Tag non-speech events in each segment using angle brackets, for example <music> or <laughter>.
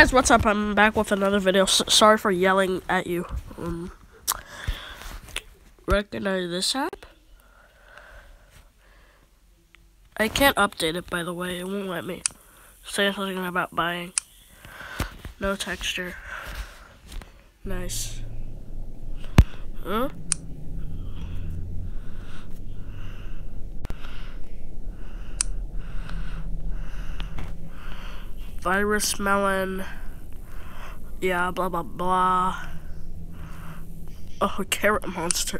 guys, what's up? I'm back with another video. S sorry for yelling at you. Um, recognize this app? I can't update it, by the way. It won't let me say something about buying. No texture. Nice. Huh? Virus melon. Yeah, blah blah blah. Oh, carrot monster.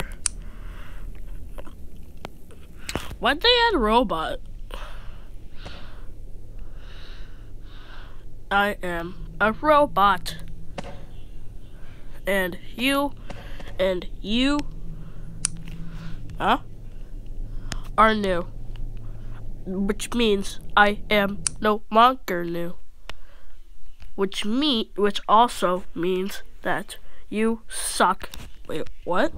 Why'd they add robot? I am a robot. And you and you huh are new. Which means I am no longer new which mean which also means that you suck. Wait, what?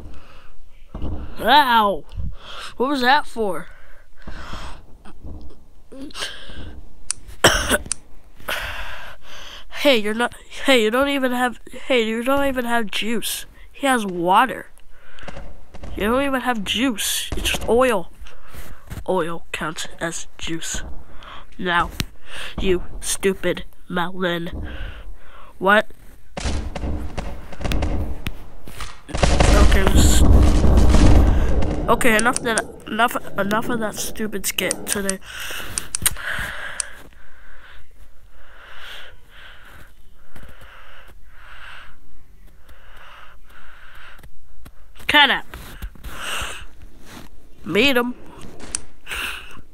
Ow! What was that for? <coughs> hey, you're not. Hey, you don't even have. Hey, you don't even have juice. He has water. You don't even have juice. It's just oil. Oil counts as juice. Now, you stupid melon. What? Okay, okay. Enough that enough enough of that stupid skit today. Cat Meet him.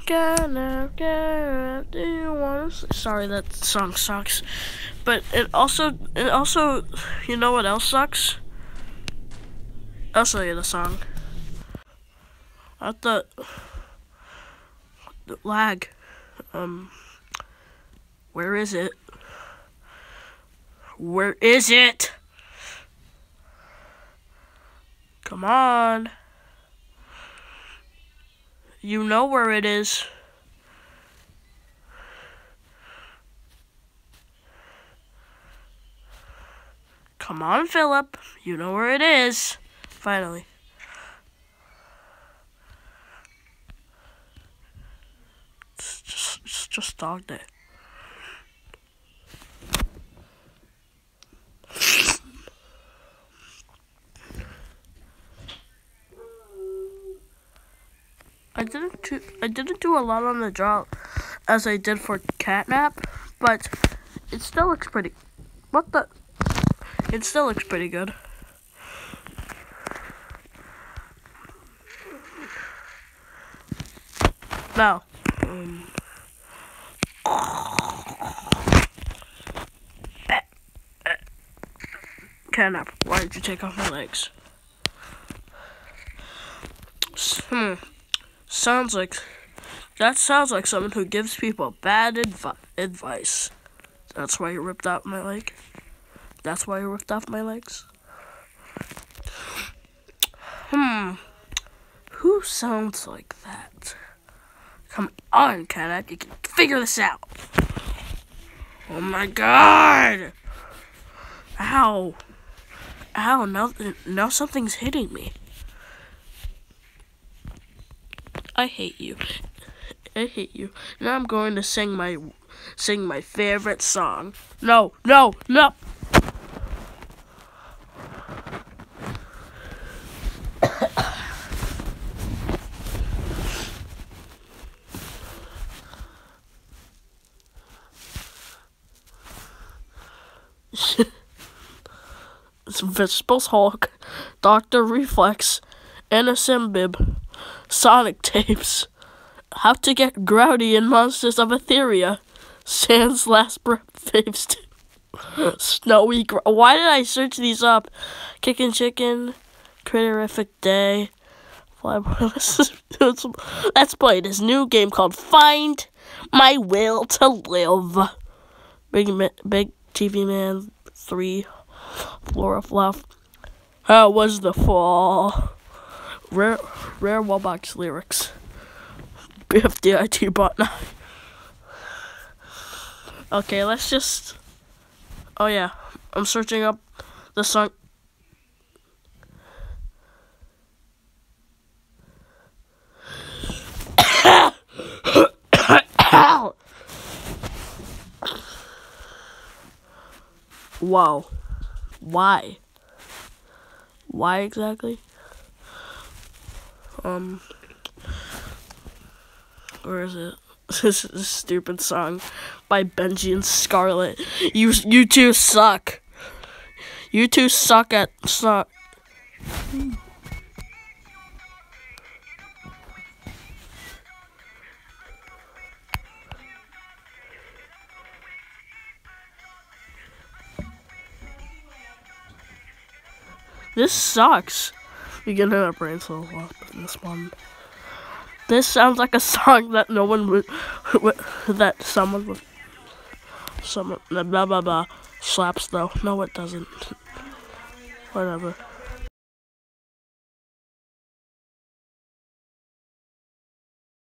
Gonna get do you want to sorry that song sucks. But it also it also you know what else sucks? I'll show you the song. I thought the lag um where is it? Where is it? Come on you know where it is. Come on, Philip. You know where it is. Finally. It's just, it's just dog day. I didn't do I didn't do a lot on the draw as I did for catnap, but it still looks pretty. What the? It still looks pretty good. Now, um, catnap. Why did you take off my legs? Hmm. Sounds like that sounds like someone who gives people bad advi advice. That's why you ripped out my leg. That's why you ripped off my legs. Hmm. Who sounds like that? Come on, Kenneth. You can figure this out. Oh my god! Ow. Ow, now, now something's hitting me. I hate you. I hate you. Now I'm going to sing my sing my favorite song. No, no, no. <coughs> Vespers Hulk, Dr. Reflex, and a Simbib. Sonic tapes. How to get Growdy in Monsters of Etheria. Sans last breath faves. <laughs> Snowy. Why did I search these up? Kickin' Chicken. Criterific Day. Let's play this new game called Find My Will to Live. Big Big TV Man 3. Flora Fluff. How was the fall? Rare, rare Wubbox lyrics. <laughs> BFDIT bot now. Okay, let's just. Oh yeah, I'm searching up the song. <coughs> <coughs> wow. Why? Why exactly? Um, where is it? <laughs> This is a stupid song by Benji and Scarlet. You you two suck. You two suck at suck. This sucks. You get a brain cell in this one. This sounds like a <laughs> song that no one would, <laughs> would that someone would, someone, blah blah blah, slaps though. No, it doesn't. Whatever.